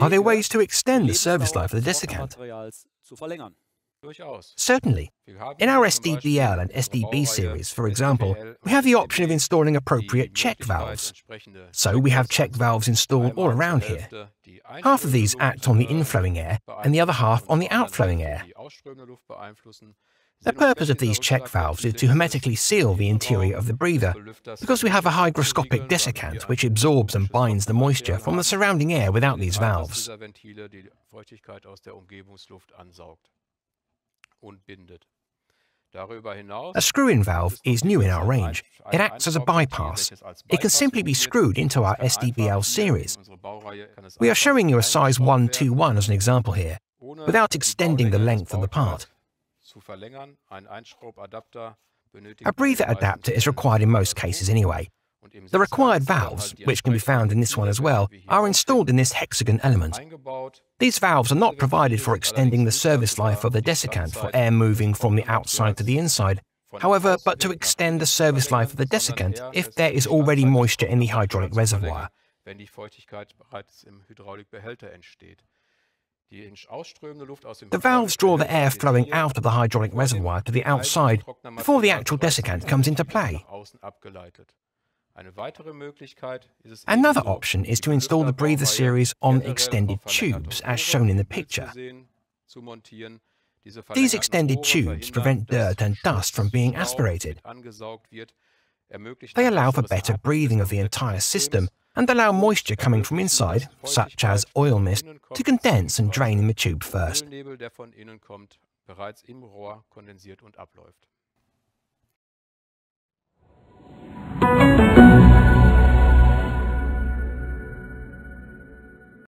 Are there ways to extend the service life of the desiccant? Certainly. In our SDBL and SDB series, for example, we have the option of installing appropriate check valves. So we have check valves installed all around here. Half of these act on the inflowing air and the other half on the outflowing air. The purpose of these check valves is to hermetically seal the interior of the breather, because we have a hygroscopic desiccant which absorbs and binds the moisture from the surrounding air without these valves. A screw-in valve is new in our range. It acts as a bypass. It can simply be screwed into our SDBL series. We are showing you a size 121 as an example here, without extending the length of the part. A breather adapter is required in most cases anyway. The required valves, which can be found in this one as well, are installed in this hexagon element. These valves are not provided for extending the service life of the desiccant for air moving from the outside to the inside, however, but to extend the service life of the desiccant if there is already moisture in the hydraulic reservoir. The valves draw the air flowing out of the hydraulic reservoir to the outside before the actual desiccant comes into play. Another option is to install the breather series on extended tubes, as shown in the picture. These extended tubes prevent dirt and dust from being aspirated. They allow for better breathing of the entire system and allow moisture coming from inside, such as oil mist, to condense and drain in the tube first.